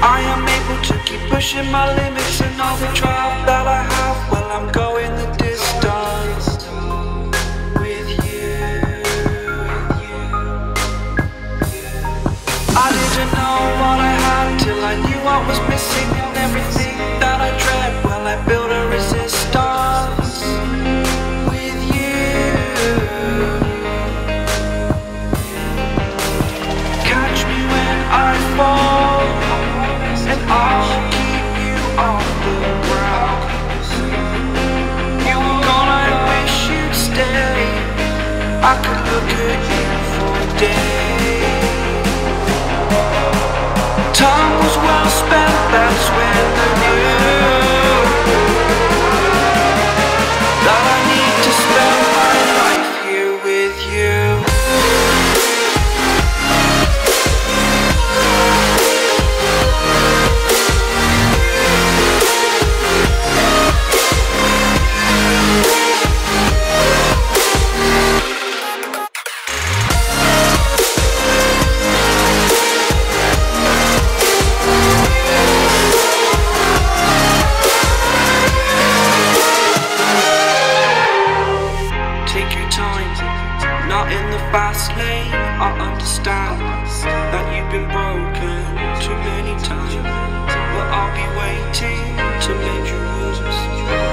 I am able to keep pushing my limits and all the drive that I have. Well, I'm going fast lane. I understand that you've been broken too many times, but I'll be waiting to mend your wounds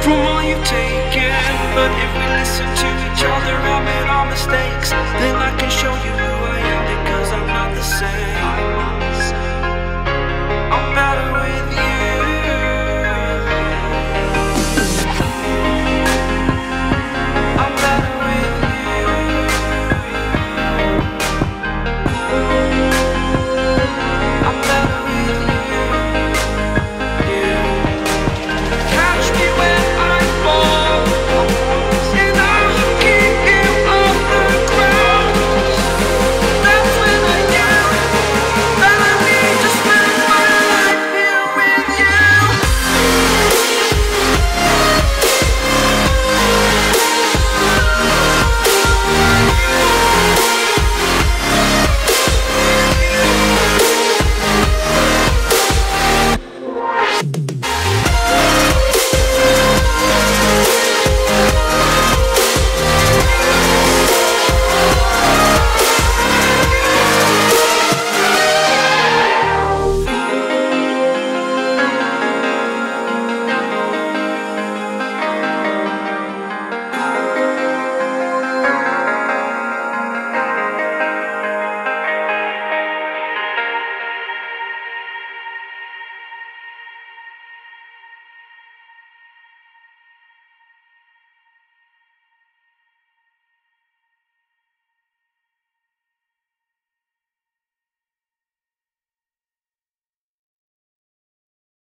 from all you've taken. But if we listen to each other, admit our mistakes, then I can show you